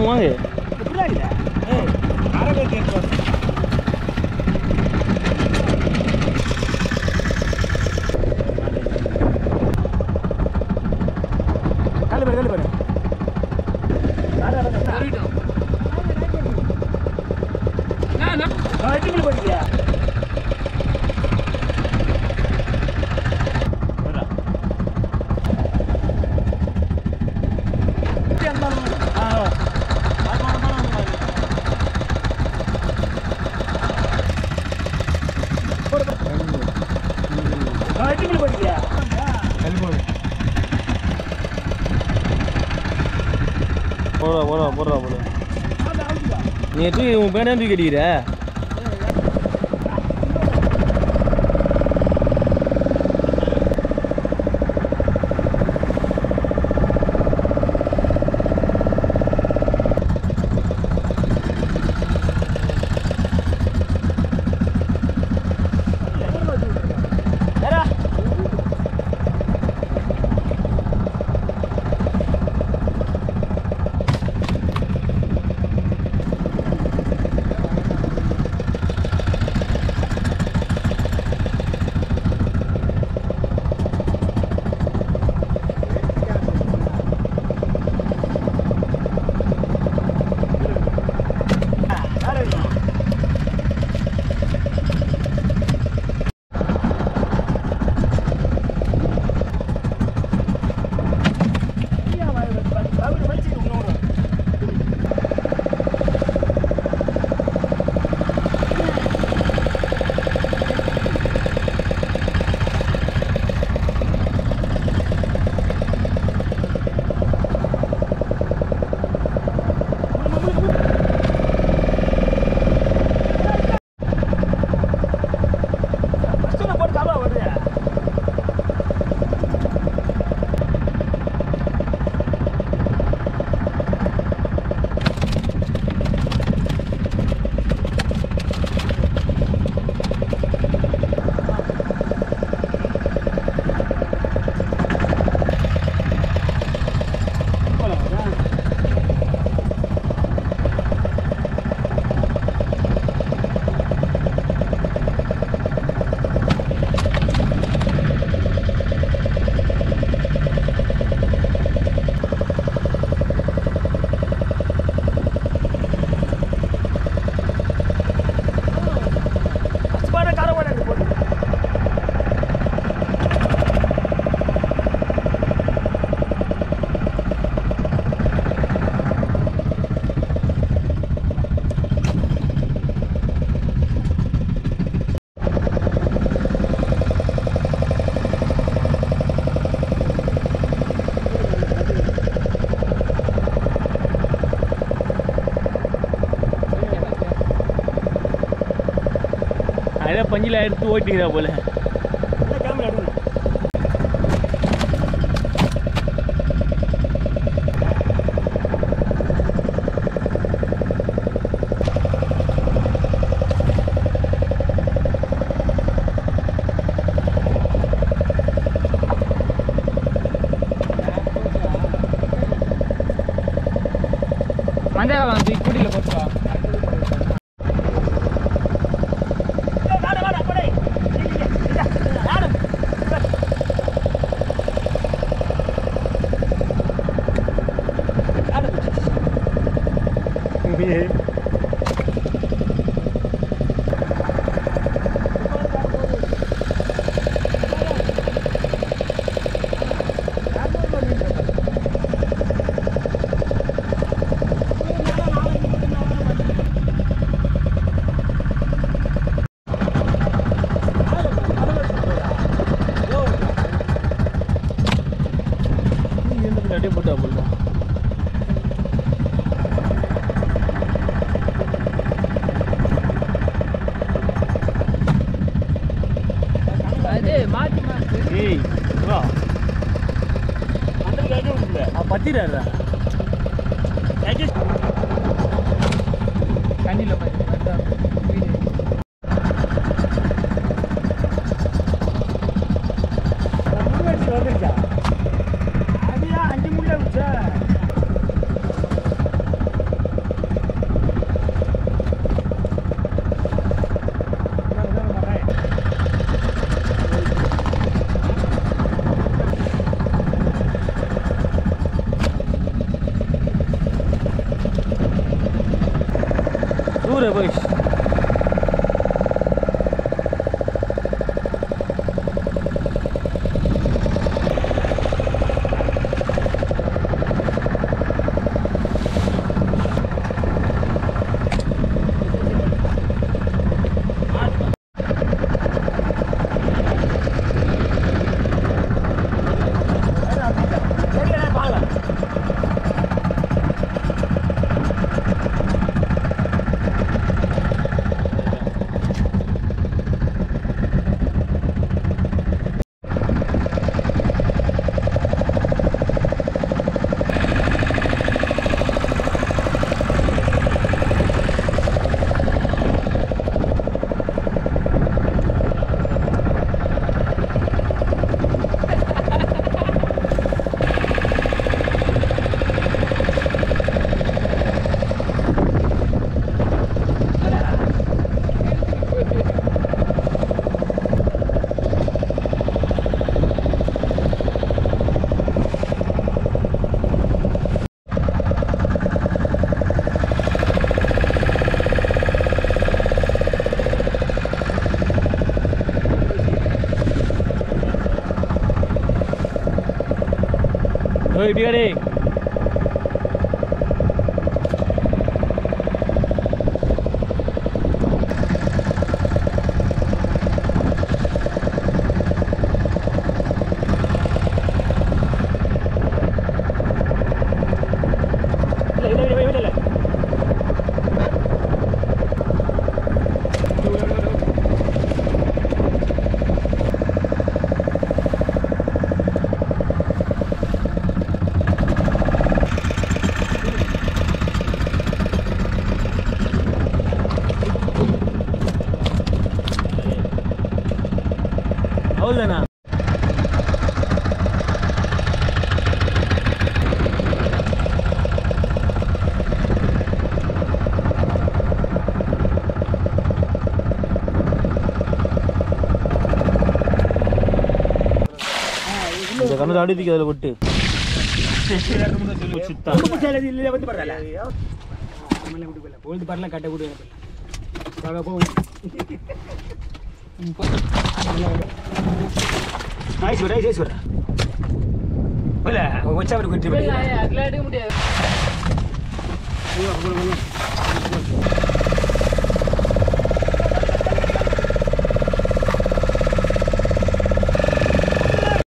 வாங்க வாங்க எப்படி போடா போடா போடுறா போடா. நீ எட்டு உன் பேனே தூக்கி அடிக்கிற? பஞ்சில் எடுத்து ஓட்டிக்கிறா போல Mandela பத்திரா 해보니까 ওই বিহারে। இந்த கண்ணில் அடிதிக்கு அதில் விட்டு சேலதி இல்ல வந்து பரல ஆமல விட்டு போல போல்து பரல கட்ட விடு பாக போ ஐஸ் வர ஐஸ் வர போல வச்சா விட்டு இல்ல, அதுல எடுக்க முடியாது போல